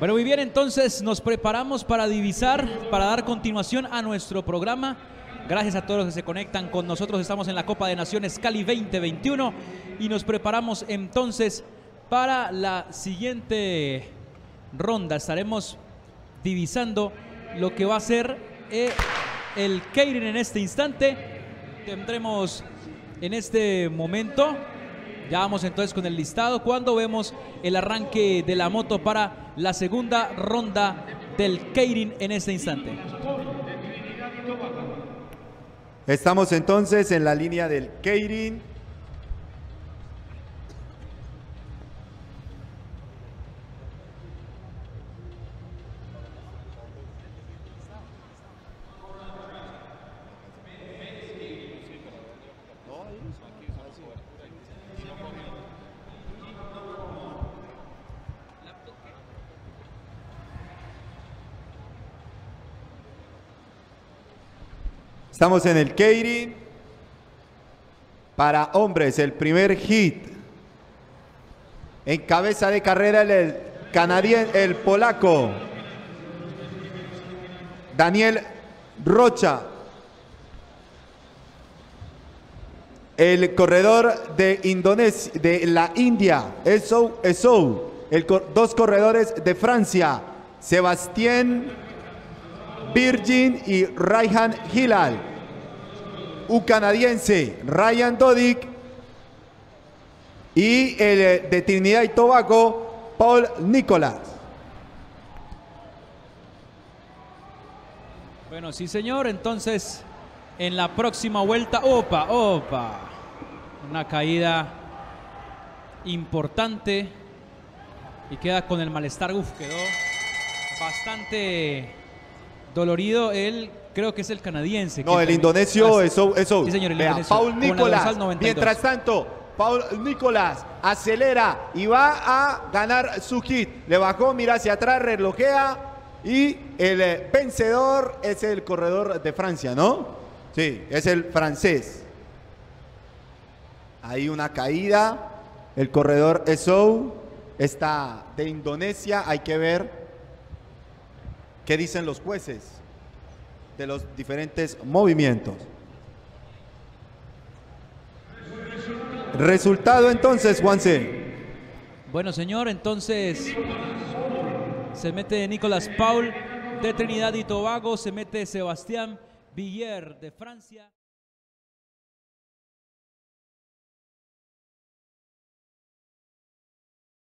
Bueno, muy bien, entonces nos preparamos para divisar, para dar continuación a nuestro programa. Gracias a todos los que se conectan con nosotros. Estamos en la Copa de Naciones Cali 2021 y nos preparamos entonces para la siguiente ronda. Estaremos divisando lo que va a ser eh, el Keirin en este instante. Tendremos en este momento, ya vamos entonces con el listado, cuando vemos el arranque de la moto para la segunda ronda del Keirin en este instante. Estamos entonces en la línea del Keirin. Estamos en el Keirin. Para hombres, el primer hit. En cabeza de carrera el canadiense, el polaco. Daniel Rocha. El corredor de Indonesia, de la India, Esou Esou. El, dos corredores de Francia, Sebastián Virgin y Raihan Hilal. Un canadiense, Ryan Dodik. Y el de Trinidad y Tobago, Paul Nicolás. Bueno, sí señor, entonces en la próxima vuelta, opa, opa, una caída importante y queda con el malestar, uf, quedó bastante dolorido él creo que es el canadiense. No, el indonesio, eso, eso. Sí, señor, el Vea, indonesio, Paul Nicolás. dorsal 92. Mientras tanto, Paul Nicolás acelera y va a ganar su hit. Le bajó, mira hacia atrás, relojea y el eh, vencedor es el corredor de Francia, ¿no? Sí, es el francés. Hay una caída. El corredor Esou está de Indonesia. Hay que ver qué dicen los jueces de los diferentes movimientos. Resultado entonces, Juanse. Bueno, señor, entonces se mete Nicolás Paul de Trinidad y Tobago, se mete Sebastián Villiers de Francia.